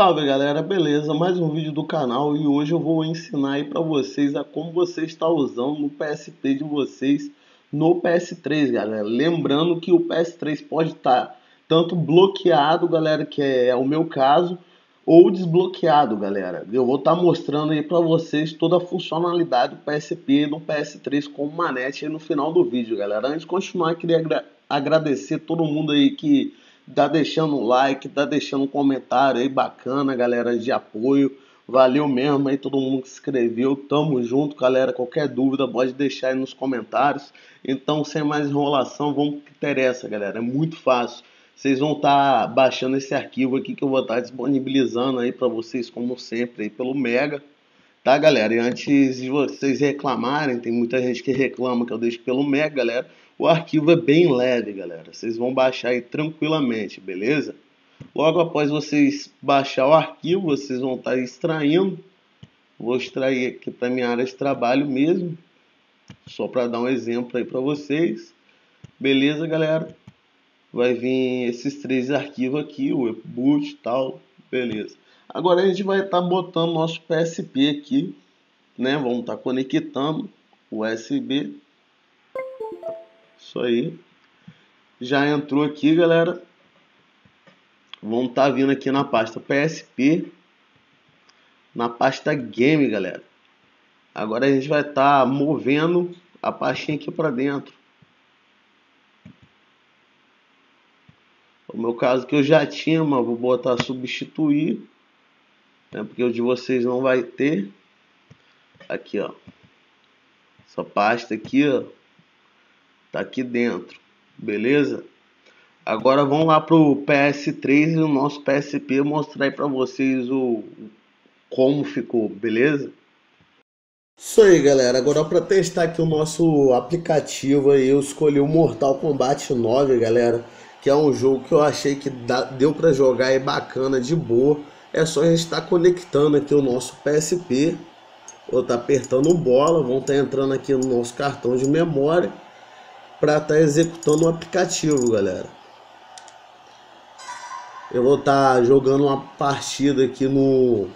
Salve galera, beleza? Mais um vídeo do canal e hoje eu vou ensinar aí para vocês a como você está usando no PSP de vocês no PS3, galera. Lembrando que o PS3 pode estar tanto bloqueado, galera, que é o meu caso, ou desbloqueado, galera. Eu vou estar mostrando aí para vocês toda a funcionalidade do PSP no PS3 com manete no final do vídeo, galera. Antes de continuar, queria agra agradecer todo mundo aí que tá deixando um like, tá deixando um comentário aí bacana, galera, de apoio. Valeu mesmo aí todo mundo que se inscreveu. Tamo junto, galera. Qualquer dúvida pode deixar aí nos comentários. Então, sem mais enrolação, vamos pro que interessa, galera. É muito fácil. Vocês vão estar tá baixando esse arquivo aqui que eu vou estar tá disponibilizando aí para vocês, como sempre, aí pelo Mega. Tá, galera? E antes de vocês reclamarem, tem muita gente que reclama que eu deixo pelo Mega, galera. O arquivo é bem leve, galera. Vocês vão baixar aí tranquilamente, beleza? Logo após vocês baixar o arquivo, vocês vão estar extraindo. Vou extrair aqui para minha área de trabalho mesmo. Só para dar um exemplo aí para vocês. Beleza, galera? Vai vir esses três arquivos aqui, o boot e tal. Beleza. Agora a gente vai estar botando nosso PSP aqui, né? Vamos estar conectando o USB isso aí. Já entrou aqui, galera. Vamos estar tá vindo aqui na pasta PSP. Na pasta Game, galera. Agora a gente vai estar tá movendo a pastinha aqui para dentro. O meu caso que eu já tinha, mas vou botar substituir. Né, porque o de vocês não vai ter. Aqui, ó. Essa pasta aqui, ó Tá aqui dentro, beleza? Agora vamos lá pro PS3 e o nosso PSP mostrar aí para vocês o como ficou, beleza? Isso aí, galera. Agora para testar aqui o nosso aplicativo aí, eu escolhi o Mortal Kombat 9, galera, que é um jogo que eu achei que dá, deu para jogar aí bacana, de boa. É só a gente estar tá conectando aqui o nosso PSP, ou tá apertando bola, vão estar tá entrando aqui no nosso cartão de memória para estar tá executando o aplicativo, galera. Eu vou estar tá jogando uma partida aqui no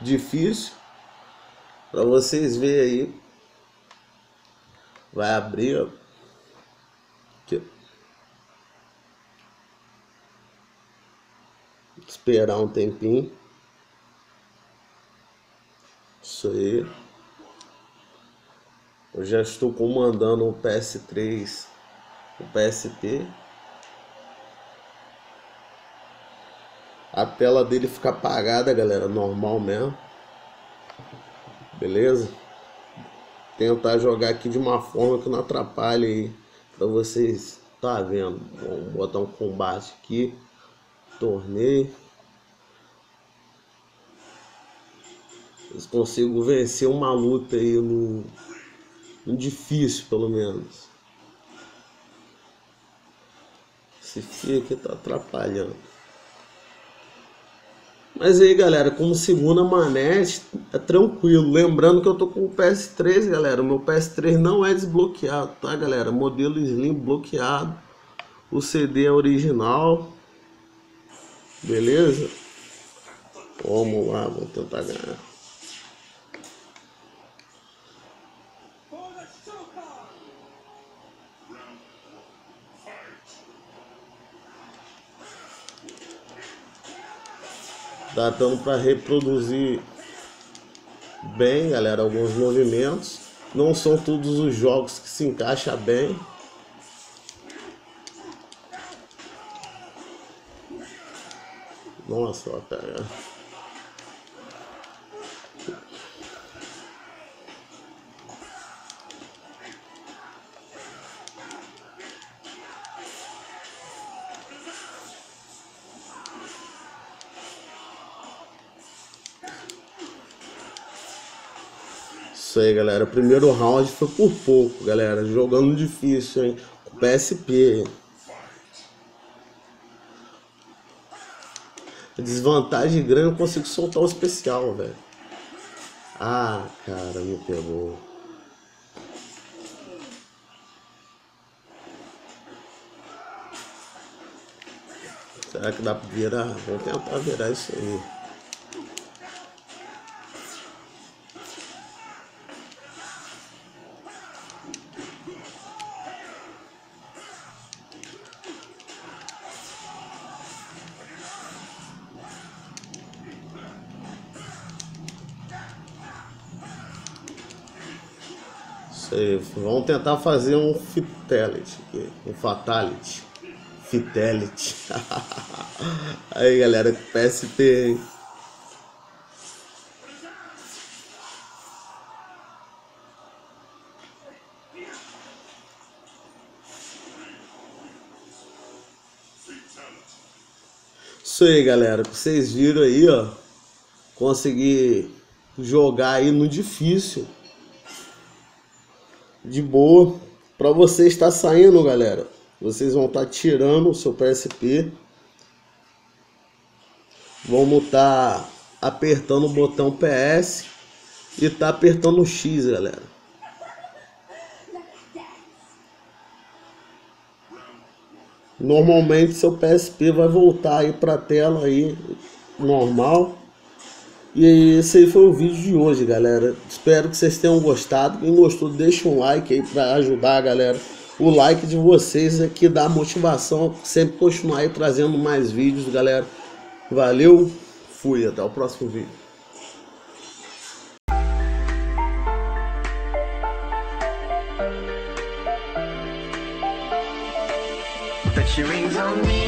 difícil para vocês verem aí. Vai abrir, ó. Aqui. Esperar um tempinho. Isso aí. Eu já estou comandando o PS3, o PSP. A tela dele fica apagada, galera, normal mesmo. Beleza? Tentar jogar aqui de uma forma que não atrapalhe aí para vocês tá vendo. Vamos botar um combate aqui. Torneio. Eles consigo vencer uma luta aí no difícil pelo menos. Esse fio aqui tá atrapalhando. Mas aí galera, como segunda manete, é tranquilo. Lembrando que eu tô com o PS3, galera. O meu PS3 não é desbloqueado, tá galera? Modelo Slim bloqueado. O CD é original. Beleza? Vamos lá, vou tentar ganhar. Tá dando para reproduzir bem, galera, alguns movimentos. Não são todos os jogos que se encaixa bem. Nossa, pega. Isso aí, galera. O primeiro round foi por pouco, galera. Jogando difícil, hein? PSP. Desvantagem grande, eu consigo soltar o especial, velho. Ah, cara, me pegou. Será que dá pra virar? Vou tentar virar isso aí. Aí, vamos tentar fazer um Fidelity um Fatality. Fidelity. aí galera, PSP, hein? Isso aí, galera. Vocês viram aí, ó. Consegui jogar aí no difícil. De boa. Pra você estar saindo, galera. Vocês vão estar tirando o seu PSP. Vamos estar apertando o botão PS e tá apertando o X, galera. Normalmente seu PSP vai voltar aí para a tela aí normal. E esse aí foi o vídeo de hoje, galera. Espero que vocês tenham gostado. Quem gostou, deixa um like aí para ajudar, galera. O like de vocês aqui dá motivação sempre continuar aí trazendo mais vídeos, galera. Valeu, fui, até o próximo vídeo. Your rings on me